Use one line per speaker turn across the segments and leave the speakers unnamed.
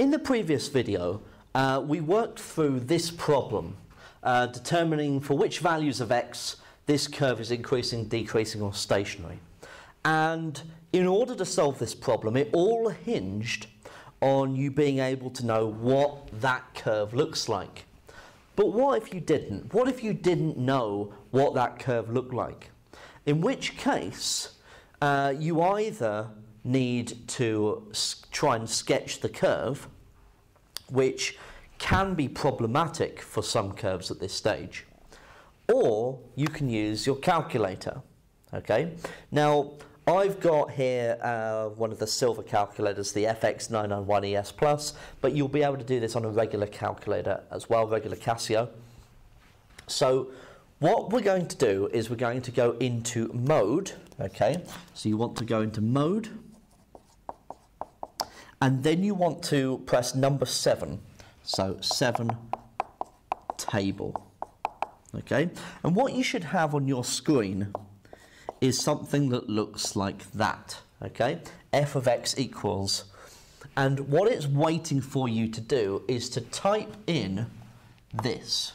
In the previous video, uh, we worked through this problem, uh, determining for which values of x this curve is increasing, decreasing or stationary. And in order to solve this problem, it all hinged on you being able to know what that curve looks like. But what if you didn't? What if you didn't know what that curve looked like? In which case, uh, you either need to try and sketch the curve, which can be problematic for some curves at this stage, or you can use your calculator. Okay. Now, I've got here uh, one of the silver calculators, the FX991ES Plus, but you'll be able to do this on a regular calculator as well, regular Casio. So what we're going to do is we're going to go into mode, okay? So you want to go into mode, and then you want to press number seven. So seven table, okay? And what you should have on your screen is something that looks like that, okay? f of x equals, and what it's waiting for you to do is to type in this,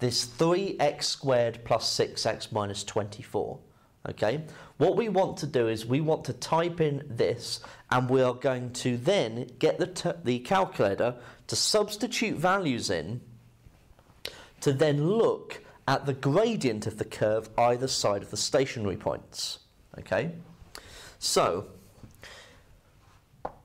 this 3x squared plus 6x minus 24, okay? What we want to do is we want to type in this and we are going to then get the, the calculator to substitute values in to then look at the gradient of the curve either side of the stationary points. Okay, so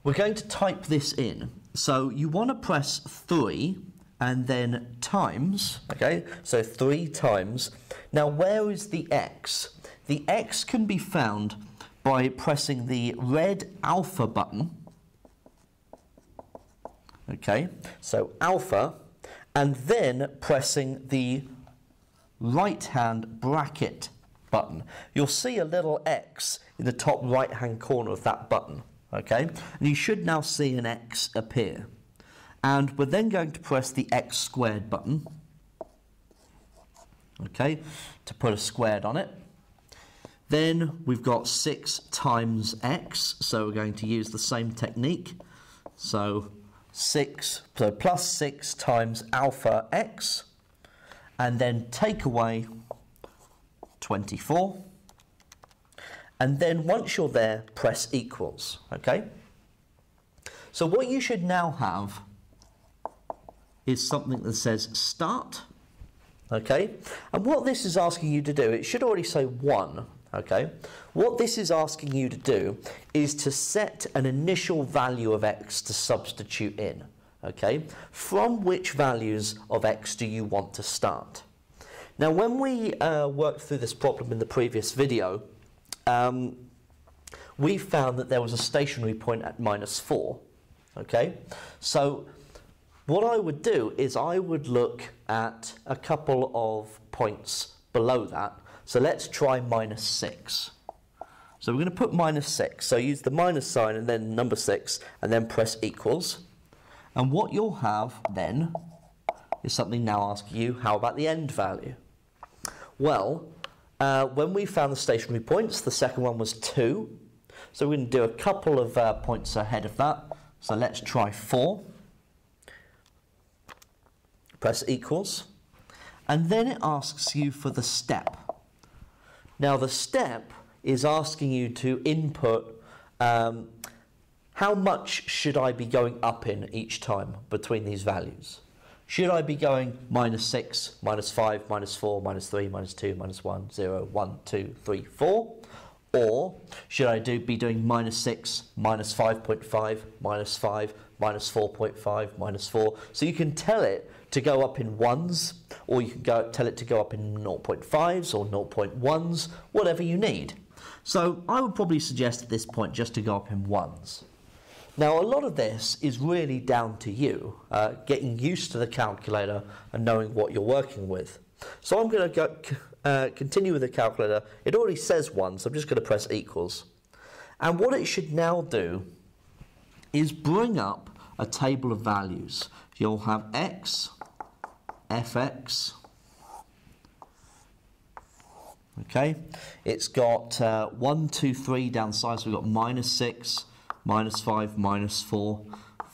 we're going to type this in. So you want to press 3 and then times, okay, so 3 times. Now where is the x? The x can be found by pressing the red alpha button, okay, so alpha, and then pressing the right hand bracket button. You'll see a little X in the top right hand corner of that button. Okay, and you should now see an X appear. And we're then going to press the X squared button. Okay, to put a squared on it. Then we've got 6 times x, so we're going to use the same technique. So 6, so plus 6 times alpha x and then take away 24. And then once you're there, press equals, okay? So what you should now have is something that says start, okay? And what this is asking you to do, it should already say 1, okay? What this is asking you to do is to set an initial value of x to substitute in okay? From which values of x do you want to start? Now, when we uh, worked through this problem in the previous video, um, we found that there was a stationary point at minus 4, okay? So what I would do is I would look at a couple of points below that. So let's try minus 6. So we're going to put minus 6. So use the minus sign and then number 6 and then press equals. And what you'll have then is something now asking you, how about the end value? Well, uh, when we found the stationary points, the second one was 2. So we're going to do a couple of uh, points ahead of that. So let's try 4. Press equals. And then it asks you for the step. Now the step is asking you to input um, how much should I be going up in each time between these values? Should I be going minus 6, minus 5, minus 4, minus 3, minus 2, minus 1, 0, 1, 2, 3, 4? Or should I do, be doing minus 6, minus 5.5, minus 5, minus 4.5, minus 4? So you can tell it to go up in ones, or you can go, tell it to go up in 0.5s or 0.1s, whatever you need. So I would probably suggest at this point just to go up in ones. Now, a lot of this is really down to you, uh, getting used to the calculator and knowing what you're working with. So I'm going to uh, continue with the calculator. It already says 1, so I'm just going to press equals. And what it should now do is bring up a table of values. You'll have x, fx, okay? It's got uh, 1, 2, 3 down side, so we've got minus 6, minus 5, minus 4,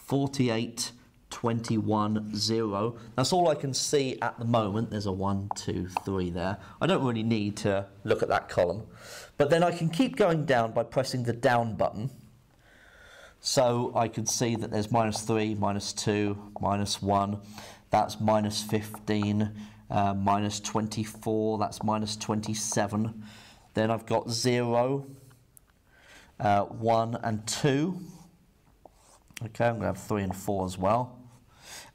48, 21, 0. That's all I can see at the moment. There's a 1, 2, 3 there. I don't really need to look at that column. But then I can keep going down by pressing the down button. So I can see that there's minus 3, minus 2, minus 1. That's minus 15, uh, minus 24, that's minus 27. Then I've got 0, uh, 1 and 2. Okay, I'm going to have 3 and 4 as well.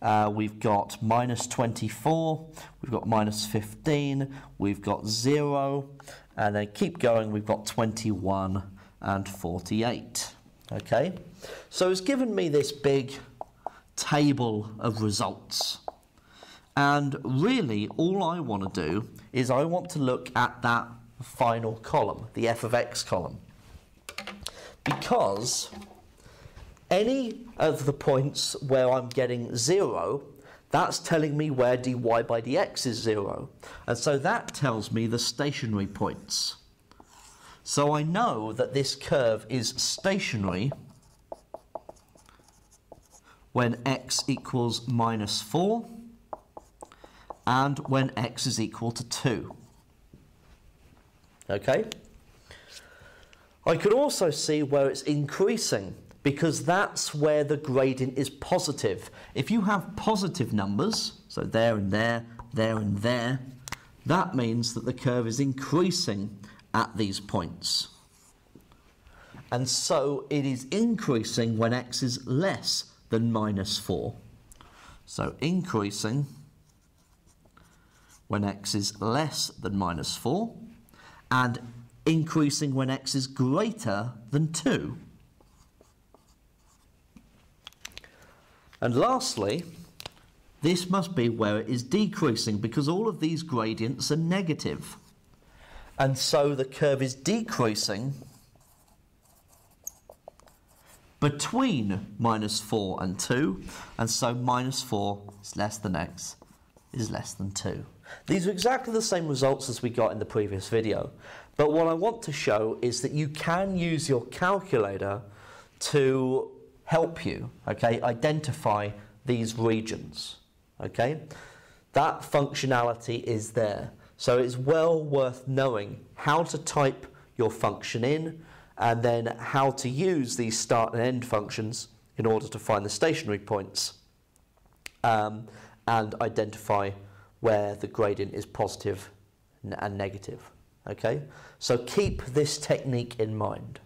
Uh, we've got minus 24, we've got minus 15, we've got 0, and then keep going, we've got 21 and 48. Okay, so it's given me this big table of results. And really, all I want to do is I want to look at that final column, the f of x column. Because any of the points where I'm getting 0, that's telling me where dy by dx is 0. And so that tells me the stationary points. So I know that this curve is stationary when x equals minus 4 and when x is equal to 2. Okay? I could also see where it's increasing because that's where the gradient is positive. If you have positive numbers, so there and there, there and there, that means that the curve is increasing at these points. And so it is increasing when x is less than minus 4. So increasing when x is less than minus 4 and increasing when x is greater than 2. And lastly, this must be where it is decreasing because all of these gradients are negative. And so the curve is decreasing between minus 4 and 2. And so minus 4 is less than x is less than 2. These are exactly the same results as we got in the previous video. But what I want to show is that you can use your calculator to help you, okay, identify these regions, okay? That functionality is there. So it's well worth knowing how to type your function in and then how to use these start and end functions in order to find the stationary points um, and identify where the gradient is positive and negative. Okay, so keep this technique in mind.